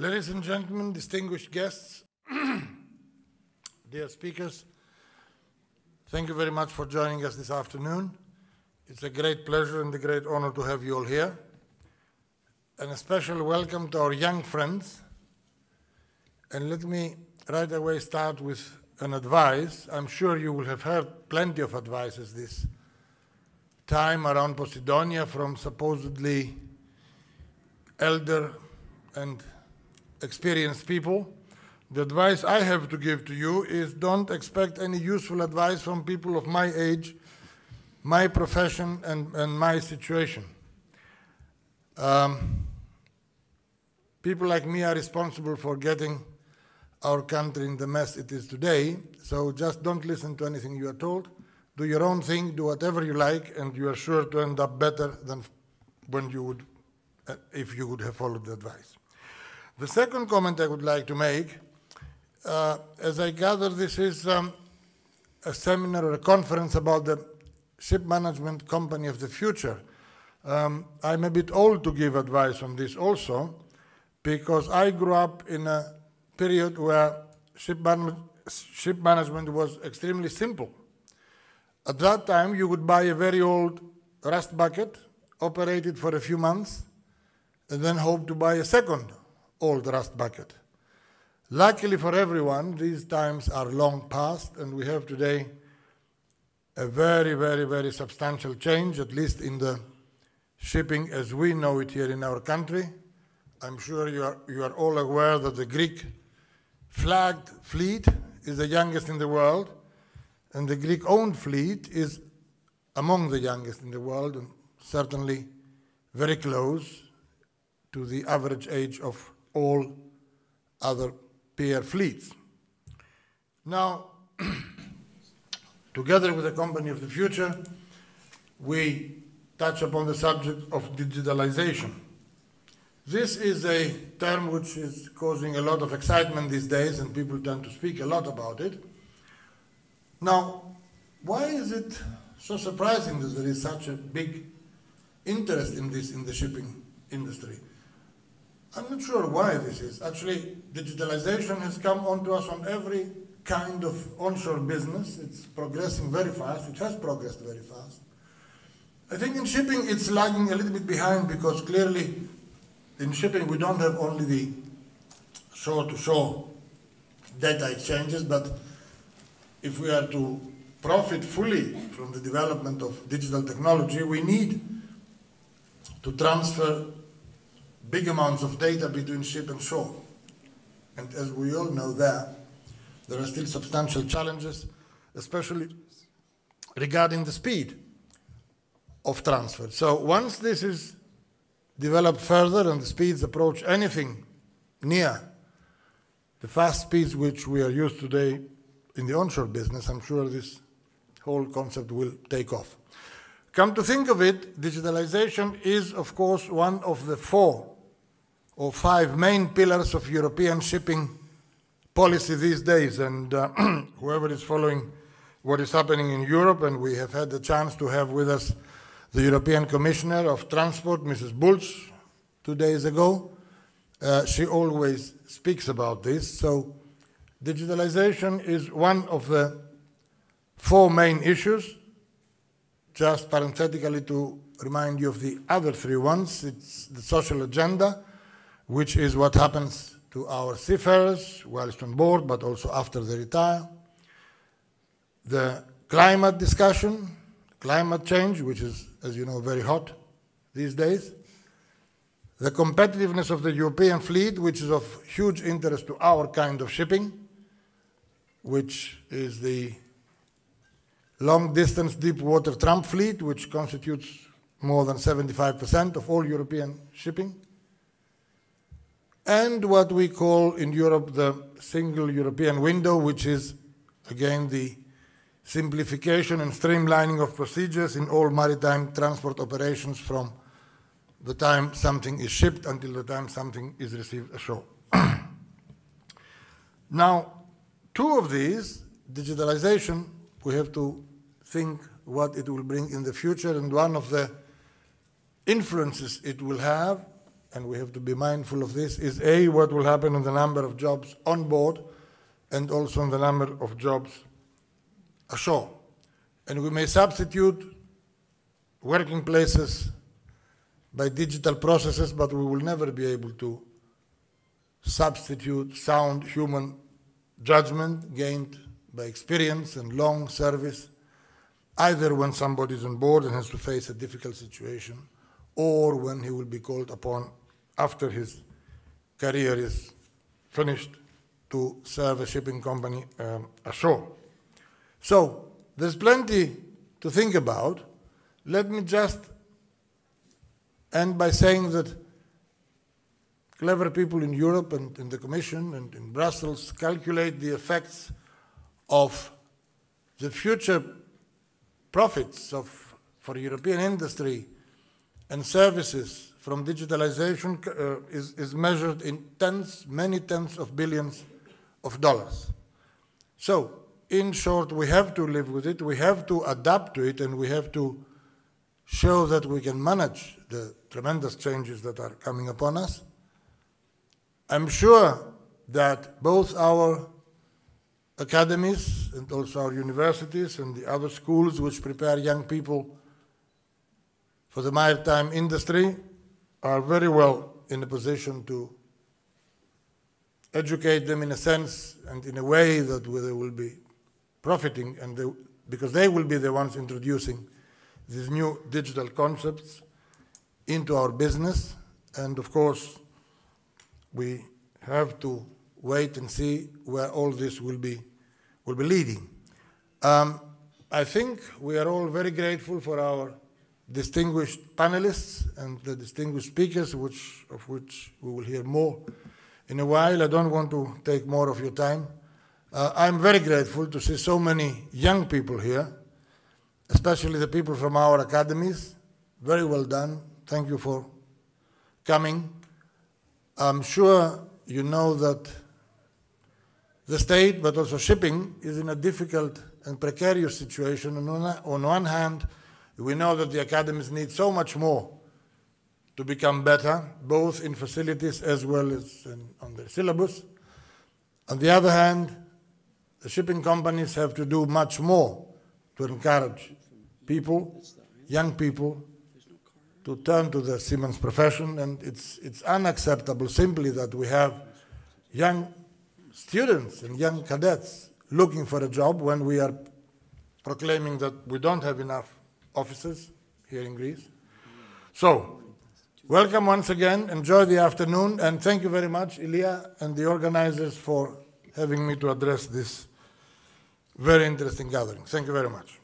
Ladies and gentlemen, distinguished guests, dear speakers, thank you very much for joining us this afternoon. It's a great pleasure and a great honor to have you all here. And a special welcome to our young friends. And let me right away start with an advice. I'm sure you will have heard plenty of advices this time around Posidonia from supposedly elder and experienced people. The advice I have to give to you is don't expect any useful advice from people of my age, my profession, and, and my situation. Um, people like me are responsible for getting our country in the mess it is today, so just don't listen to anything you are told. Do your own thing, do whatever you like, and you are sure to end up better than when you would, uh, if you would have followed the advice. The second comment I would like to make, uh, as I gather, this is um, a seminar or a conference about the ship management company of the future. Um, I'm a bit old to give advice on this also, because I grew up in a period where ship, man ship management was extremely simple. At that time, you would buy a very old rust bucket, operate it for a few months, and then hope to buy a second old rust bucket. Luckily for everyone, these times are long past, and we have today a very, very, very substantial change, at least in the shipping as we know it here in our country. I'm sure you are, you are all aware that the Greek flagged fleet is the youngest in the world, and the Greek owned fleet is among the youngest in the world, and certainly very close to the average age of all other peer fleets. Now, together with the company of the future, we touch upon the subject of digitalization. This is a term which is causing a lot of excitement these days, and people tend to speak a lot about it. Now, why is it so surprising that there is such a big interest in this in the shipping industry? I'm not sure why this is. Actually, digitalization has come onto us on every kind of onshore business. It's progressing very fast. It has progressed very fast. I think in shipping it's lagging a little bit behind because clearly in shipping we don't have only the shore-to-shore data exchanges, but if we are to profit fully from the development of digital technology, we need to transfer big amounts of data between ship and shore. And as we all know there, there are still substantial challenges, especially regarding the speed of transfer. So once this is developed further and the speeds approach anything near the fast speeds which we are used today in the onshore business, I'm sure this whole concept will take off. Come to think of it, digitalization is, of course, one of the four or five main pillars of European shipping policy these days. And uh, whoever is following what is happening in Europe, and we have had the chance to have with us the European Commissioner of Transport, Mrs. Bulc, two days ago. Uh, she always speaks about this. So digitalization is one of the four main issues. Just parenthetically to remind you of the other three ones, it's the social agenda, which is what happens to our seafarers whilst on board, but also after they retire. The climate discussion, climate change, which is, as you know, very hot these days. The competitiveness of the European fleet, which is of huge interest to our kind of shipping, which is the long distance deep water tramp fleet, which constitutes more than 75% of all European shipping and what we call in Europe the single European window, which is again the simplification and streamlining of procedures in all maritime transport operations from the time something is shipped until the time something is received ashore. now, two of these, digitalization, we have to think what it will bring in the future, and one of the influences it will have and we have to be mindful of this, is A, what will happen on the number of jobs on board and also on the number of jobs ashore. And we may substitute working places by digital processes, but we will never be able to substitute sound human judgment gained by experience and long service, either when somebody is on board and has to face a difficult situation, or when he will be called upon after his career is finished to serve a shipping company um, ashore. So there's plenty to think about. Let me just end by saying that clever people in Europe and in the Commission and in Brussels calculate the effects of the future profits of, for European industry and services from digitalization uh, is, is measured in tens, many tens of billions of dollars. So, in short, we have to live with it, we have to adapt to it, and we have to show that we can manage the tremendous changes that are coming upon us. I'm sure that both our academies and also our universities and the other schools which prepare young people for the maritime industry are very well in a position to educate them in a sense and in a way that they will be profiting and they, because they will be the ones introducing these new digital concepts into our business and of course we have to wait and see where all this will be will be leading. Um, I think we are all very grateful for our distinguished panelists and the distinguished speakers, which, of which we will hear more in a while. I don't want to take more of your time. Uh, I'm very grateful to see so many young people here, especially the people from our academies. Very well done. Thank you for coming. I'm sure you know that the state, but also shipping, is in a difficult and precarious situation. On one hand, we know that the academies need so much more to become better, both in facilities as well as in, on the syllabus. On the other hand, the shipping companies have to do much more to encourage people, young people, to turn to the seaman's profession, and it's, it's unacceptable simply that we have young students and young cadets looking for a job when we are proclaiming that we don't have enough officers here in Greece. So, welcome once again, enjoy the afternoon, and thank you very much, Ilya and the organizers, for having me to address this very interesting gathering. Thank you very much.